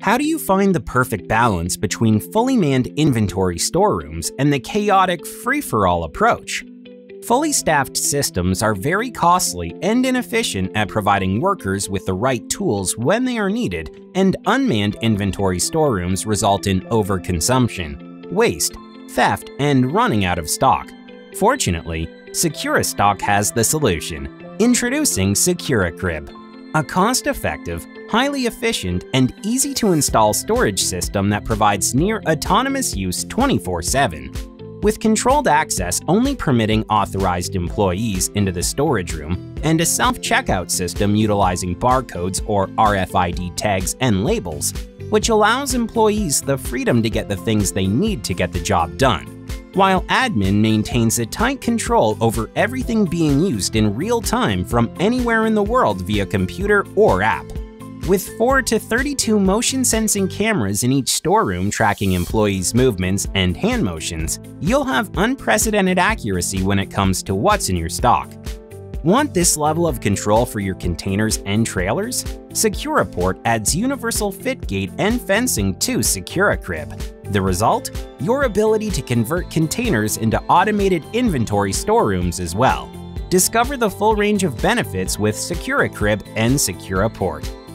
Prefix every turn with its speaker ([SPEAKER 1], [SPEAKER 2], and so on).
[SPEAKER 1] How do you find the perfect balance between fully manned inventory storerooms and the chaotic free-for-all approach? Fully staffed systems are very costly and inefficient at providing workers with the right tools when they are needed, and unmanned inventory storerooms result in overconsumption, waste, theft, and running out of stock. Fortunately, Securastock has the solution. Introducing SecuraCrib, a cost-effective, highly efficient, and easy-to-install storage system that provides near autonomous use 24-7 with controlled access only permitting authorized employees into the storage room, and a self-checkout system utilizing barcodes or RFID tags and labels, which allows employees the freedom to get the things they need to get the job done, while admin maintains a tight control over everything being used in real time from anywhere in the world via computer or app. With 4 to 32 motion sensing cameras in each storeroom tracking employees' movements and hand motions, you'll have unprecedented accuracy when it comes to what's in your stock. Want this level of control for your containers and trailers? Securaport adds universal fit gate and fencing to SecuraCrib. The result? Your ability to convert containers into automated inventory storerooms as well. Discover the full range of benefits with SecuraCrib and Securaport.